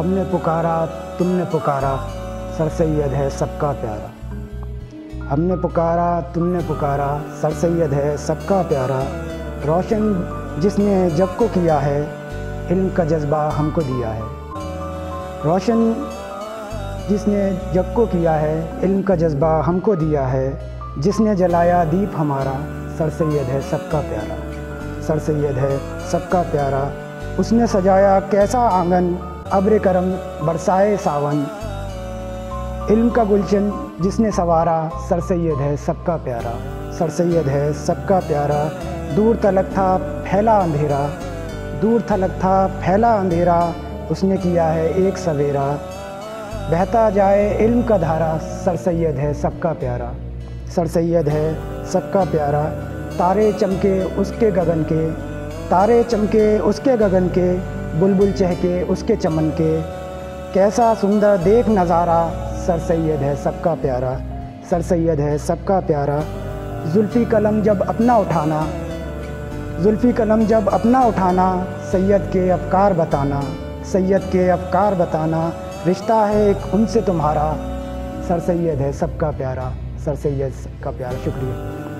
हमने पुकारा, तुमने पुकारा सर सैद है सबका प्यारा। हमने पुकारा, तुमने पुकारा सर सैद है सबका प्यारा। रोशन जिसने जब को किया है, इल्म का जज्बा हमको दिया है। रोशन जिसने जब को किया है, इल्म का जज्बा हमको दिया है। जिसने जलाया दीप हमारा सर सैद है सबका प्यारा। सर सैद है सबका प्यारा। उसने सजाया कैसा आँगन अब्र करम, बरसाए सावन। इल्म का गुलशन, जिसने सवारा, सर सैद है सबका प्यारा। सर सैद है सबका प्यारा। दूर तलक था, फैला अंधेरा। दूर थलक था, फैला अंधेरा। उसने किया है एक सवेरा। बहता जाए इल्म का धारा, सर सैद है सबका प्यारा। सर सैद है सबका प्यारा। तारे चमके उसके गगन के, तारे चमके उसके गगन के। बुलबुल चहके उसके चमन के। कैसा सुंदर देख नज़ारा, सर सैद है सबका प्यारा, सर सैद है सबका प्यारा। जुल्फ़ी कलम जब अपना उठाना, जुल्फ़ी कलम जब अपना उठाना, सैयद के अफकार बताना, सैयद के अफकार बताना, रिश्ता है एक उनसे तुम्हारा। सर सैयद है सबका प्यारा, सर सैयद सबका प्यारा, शुक्रिया।